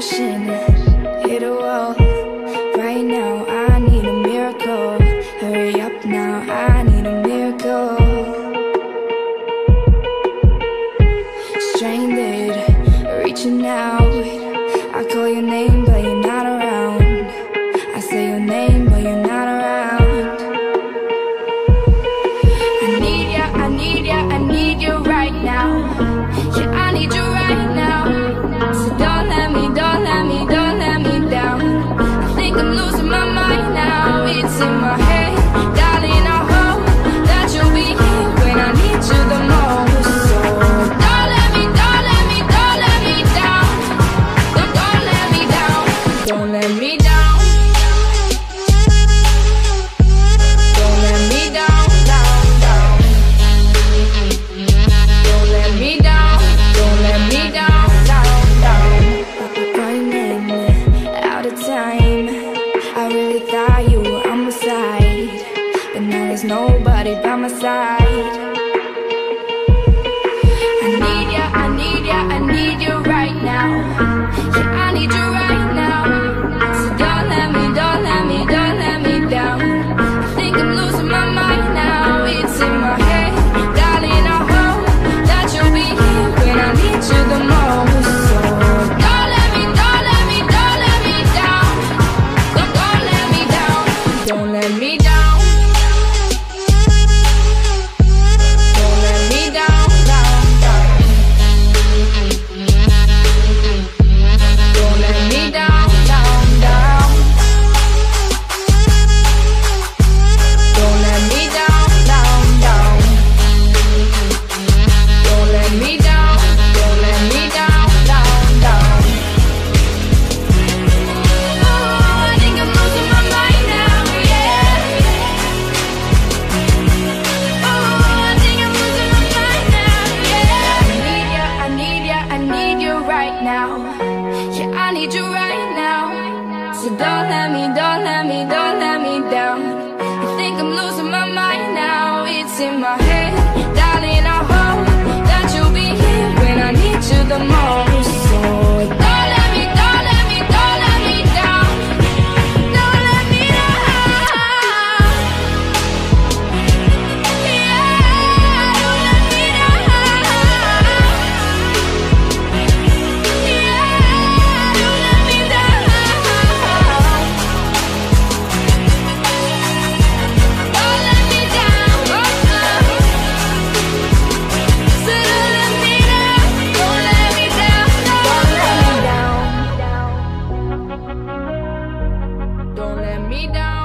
crashing, hit a wall. Right now I need a miracle. Hurry up now, I need a miracle. Stranded, reaching out. there's nobody by my side. need you right now. So don't let me, don't let me, don't let me down. I think I'm losing my mind now. It's in my head. down.